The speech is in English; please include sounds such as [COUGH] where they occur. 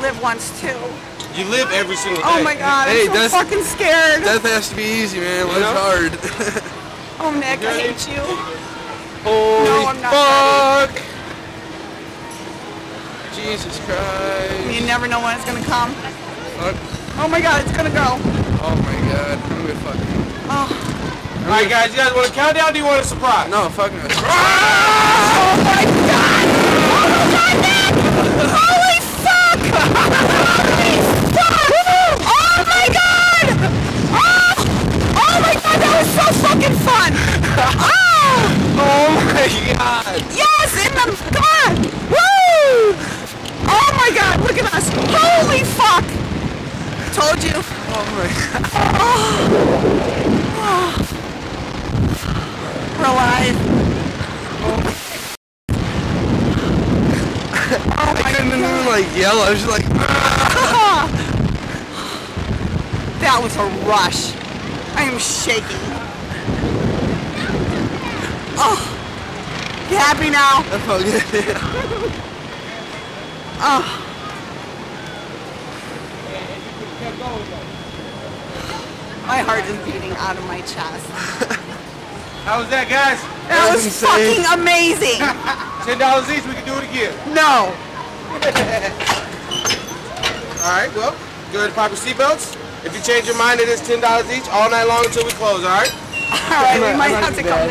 live once too. You live every single oh day. Oh my god, Hey, I'm so that's- fucking scared. Death has to be easy, man. Life's know? hard. [LAUGHS] oh Nick, I hate you. Holy No, I'm not fuck! Jesus Christ. You never know when it's gonna come. Fuck. Oh my god, it's gonna go. Oh my god. I'm gonna fuck. Oh, All right, guys. You guys want a countdown? Or do you want a surprise? No, fuck no. [LAUGHS] Ah! oh my god! Oh my god, Nick! Holy fuck! Holy fuck! Oh my god! Oh! Oh my god, that was so fucking fun! Oh! Oh my god. Yes, in the come on! Woo! Oh my god, look at us! Holy fuck! Told you. Oh my god. We're alive. Oh [LAUGHS] I couldn't even like yell. I was just like, That was a rush. I am shaking. Oh. You happy now? I felt good. [LAUGHS] Oh. My heart is beating out of my chest. [LAUGHS] How was that, guys? That was was insane. fucking amazing. [LAUGHS] Ten dollars each. We can do it again. No. [LAUGHS] All right. Well, go ahead and pop your seatbelts. If you change your mind, it is ten dollars each all night long until we close. All right. All right, we might have to come back.